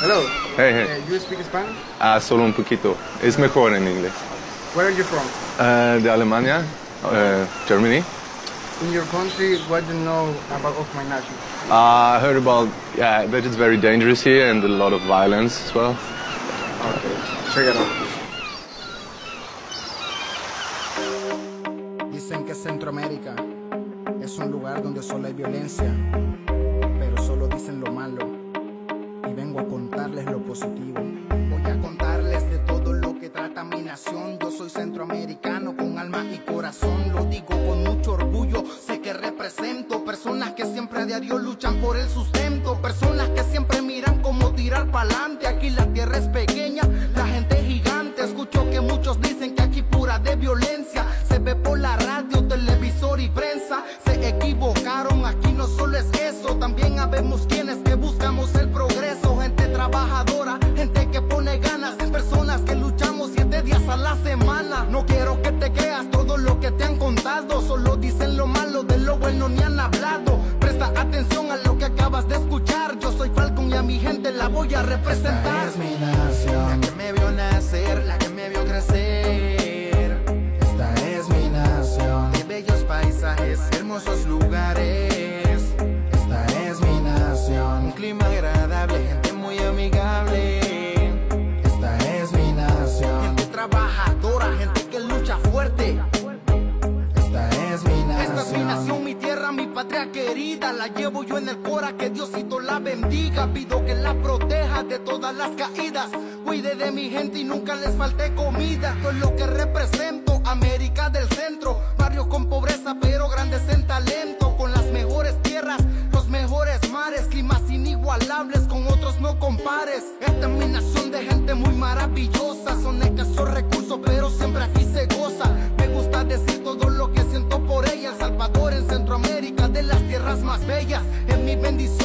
Hello. Hey, hey. Uh, you speak Spanish? Ah, solo un poquito. Es mejor en inglés. Where are you from? Ah, de Alemania, uh, Germany. In your country, what do you know about of my nation? Uh, I heard about yeah that it's very dangerous here and a lot of violence as well. Okay, check it out. Dicen que Centroamérica es un lugar donde solo hay violencia, pero solo dicen lo malo. Vengo a contarles lo positivo. Voy a contarles de todo lo que trata mi nación. Yo soy centroamericano con alma y corazón. Lo digo con mucho orgullo. Sé que represento personas que siempre a diario luchan por el sustento. Personas que siempre miran cómo tirar pa'lante. Aquí la tierra es pequeña, la gente gigante. Escucho que muchos dicen que aquí pura de violencia. Se ve por la radio, televisor y prensa. Se equivocaron, aquí no solo es eso. También habemos quienes que buscamos el progreso. No quiero que te creas todo lo que te han contado. Solo dicen lo malo, de lo bueno ni han hablado. Presta atención a lo que acabas de escuchar. Yo soy Falcon y a mi gente la voy a representar. Esta es mi nación, la que me vio nacer, la que me vio crecer. Esta es mi nación, de bellos paisajes, hermosos lugares. Esta es mi nación, un clima agradable, patria querida. La llevo yo en el cora, que Diosito la bendiga. Pido que la proteja de todas las caídas. Cuide de mi gente y nunca les falte comida. Es lo que represento, América del Centro. Barrios con pobreza, pero grandes en talento. Con las mejores tierras, los mejores mares. Climas inigualables, con otros no compares. Esta es mi nación de gente muy maravillosa. Son escasos recursos, pero siempre aquí se goza. Más bellas. Es mi bendición,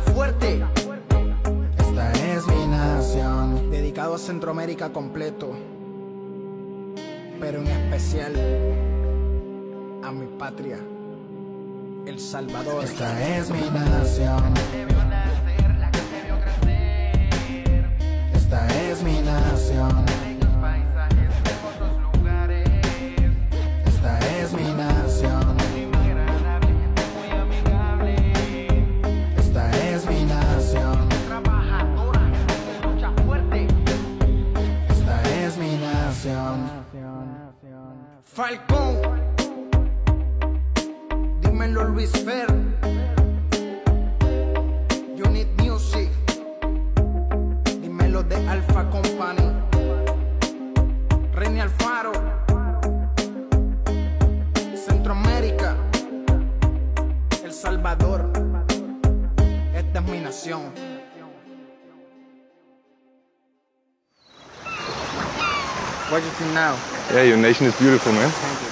fuerte. esta es mi nación. Dedicado a Centroamérica completo. Pero en especial a mi patria, El Salvador. Esta es mi nación. Falcón. Dímelo Luis Fer. Unit Music. Dímelo de Alpha Company. René Alfaro. Centroamérica. El Salvador. Esta es mi nación. What do you think now? Yeah, your nation is beautiful, man. Thank you.